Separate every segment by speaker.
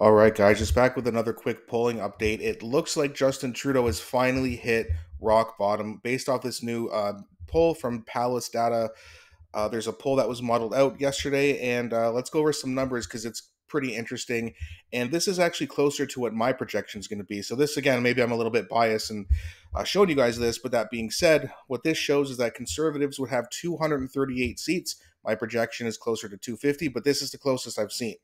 Speaker 1: All right, guys, just back with another quick polling update. It looks like Justin Trudeau has finally hit rock bottom based off this new uh, poll from Pallas Data. Uh, there's a poll that was modeled out yesterday, and uh, let's go over some numbers because it's pretty interesting. And this is actually closer to what my projection is going to be. So, this again, maybe I'm a little bit biased and uh, showing you guys this, but that being said, what this shows is that conservatives would have 238 seats. My projection is closer to 250, but this is the closest I've seen.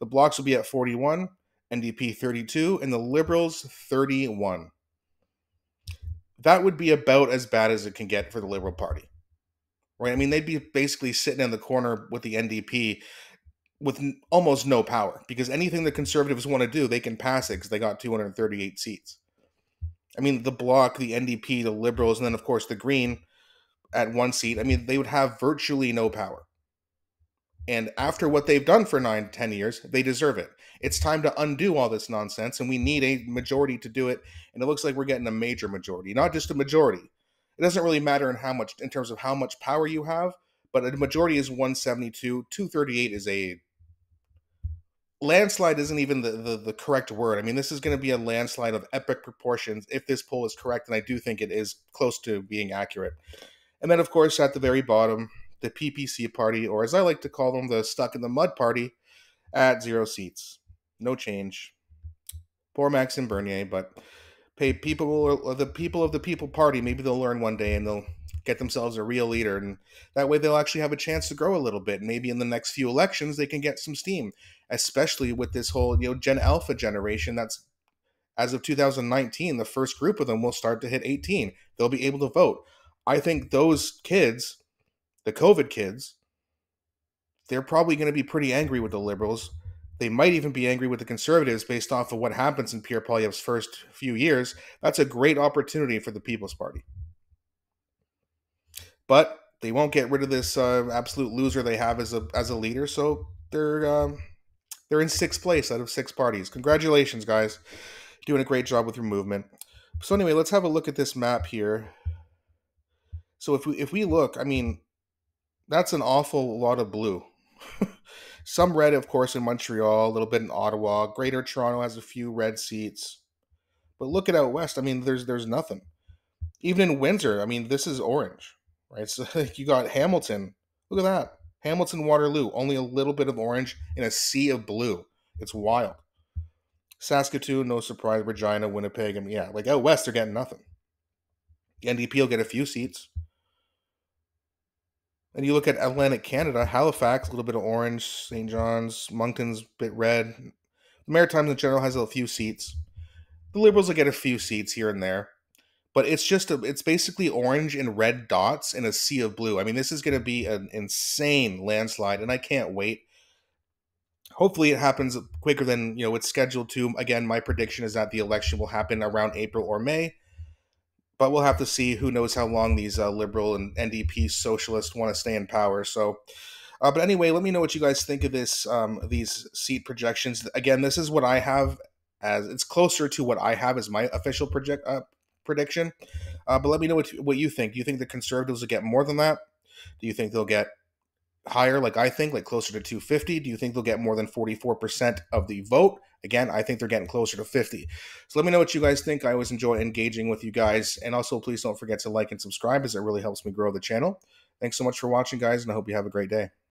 Speaker 1: The Blocks will be at 41, NDP 32, and the Liberals 31. That would be about as bad as it can get for the Liberal Party. Right? I mean, they'd be basically sitting in the corner with the NDP with almost no power because anything the conservatives want to do, they can pass it because they got 238 seats. I mean, the Bloc, the NDP, the Liberals, and then, of course, the Green at one seat. I mean, they would have virtually no power. And after what they've done for nine, ten years, they deserve it. It's time to undo all this nonsense, and we need a majority to do it. And it looks like we're getting a major majority, not just a majority. It doesn't really matter in how much, in terms of how much power you have, but a majority is 172. 238 is a landslide isn't even the, the, the correct word. I mean, this is going to be a landslide of epic proportions if this poll is correct, and I do think it is close to being accurate. And then, of course, at the very bottom, the PPC party, or as I like to call them, the stuck in the mud party, at zero seats. No change. Poor Maxime Bernier, but pay people the people of the people party. Maybe they'll learn one day and they'll get themselves a real leader, and that way they'll actually have a chance to grow a little bit. Maybe in the next few elections they can get some steam, especially with this whole you know Gen Alpha generation. That's as of 2019, the first group of them will start to hit 18. They'll be able to vote. I think those kids the COVID kids, they're probably going to be pretty angry with the liberals. They might even be angry with the conservatives based off of what happens in Pierre Poilievre's first few years. That's a great opportunity for the People's Party. But they won't get rid of this uh, absolute loser they have as a as a leader. So they're um, they're in sixth place out of six parties. Congratulations, guys! Doing a great job with your movement. So anyway, let's have a look at this map here. So if we if we look, I mean, that's an awful lot of blue. Some red, of course, in Montreal, a little bit in Ottawa. Greater Toronto has a few red seats. But look at out west. I mean, there's there's nothing. Even in Windsor, I mean, this is orange, right? So you got Hamilton. Look at that. Hamilton Waterloo, only a little bit of orange in a sea of blue. It's wild. Saskatoon, no surprise. Regina, Winnipeg, and yeah, like out west, they're getting nothing. The NDP will get a few seats. And you look at Atlantic Canada, Halifax, a little bit of orange, St. John's, Moncton's bit red. The Maritimes in general has a few seats. The Liberals will get a few seats here and there. But it's just a, it's basically orange and red dots in a sea of blue. I mean, this is going to be an insane landslide, and I can't wait. Hopefully, it happens quicker than you know it's scheduled to. Again, my prediction is that the election will happen around April or May but we'll have to see. Who knows how long these uh, liberal and NDP socialists want to stay in power? So, uh, but anyway, let me know what you guys think of this. Um, these seat projections. Again, this is what I have as it's closer to what I have as my official project uh, prediction. Uh, but let me know what what you think. Do you think the conservatives will get more than that? Do you think they'll get higher, like I think, like closer to 250? Do you think they'll get more than 44% of the vote? Again, I think they're getting closer to 50. So let me know what you guys think. I always enjoy engaging with you guys. And also, please don't forget to like and subscribe as it really helps me grow the channel. Thanks so much for watching, guys, and I hope you have a great day.